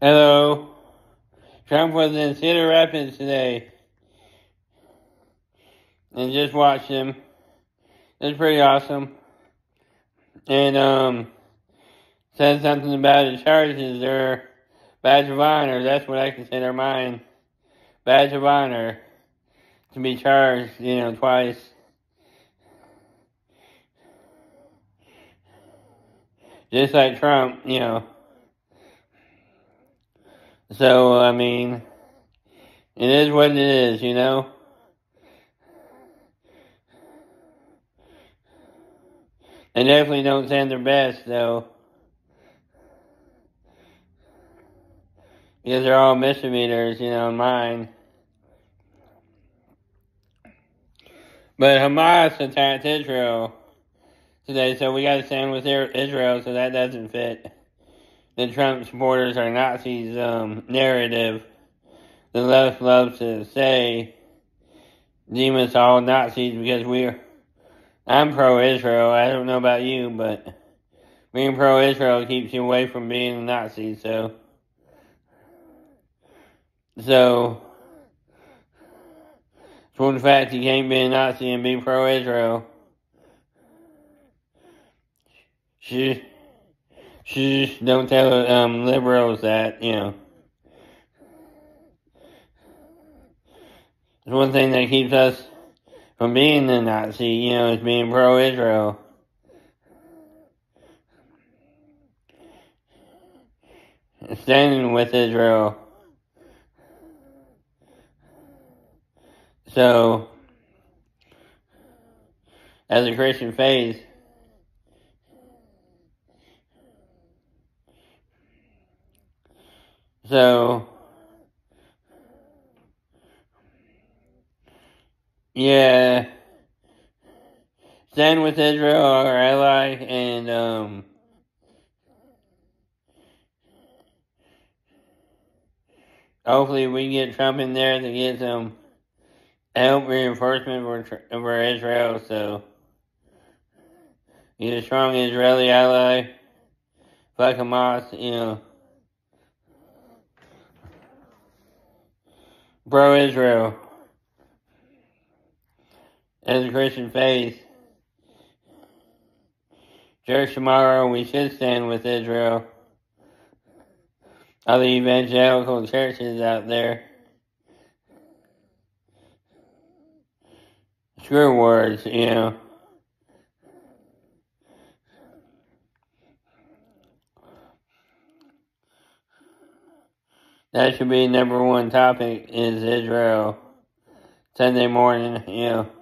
Hello. Trump was in Cedar Rapids today. And just watched him. It's pretty awesome. And, um, said something about his charges. They're badge of honor. That's what I consider mine. Badge of honor. To be charged, you know, twice. Just like Trump, you know. So, I mean, it is what it is, you know? They definitely don't send their best, though. Because they're all misdemeanors, you know, mine. But Hamas attacked Israel today, so we gotta stand with Israel, so that doesn't fit the Trump supporters are Nazis um, narrative. The left loves to say, deem us all Nazis because we're, I'm pro-Israel. I don't know about you, but being pro-Israel keeps you away from being a Nazi, so, so, for the fact you can't be a Nazi and be pro-Israel, she, Don't tell um, liberals that, you know. It's one thing that keeps us from being the Nazi, you know, is being pro-Israel. Standing with Israel. So, as a Christian faith, So, yeah, stand with Israel, our ally, and um, hopefully we get Trump in there to get some help reinforcement for for Israel. So, he's a strong Israeli ally. Fuck Hamas, you know. Pro Israel as a Christian faith. Church tomorrow, we should stand with Israel. Other evangelical churches out there. Screw words, you know. That should be number one topic is Israel. Sunday morning, you know.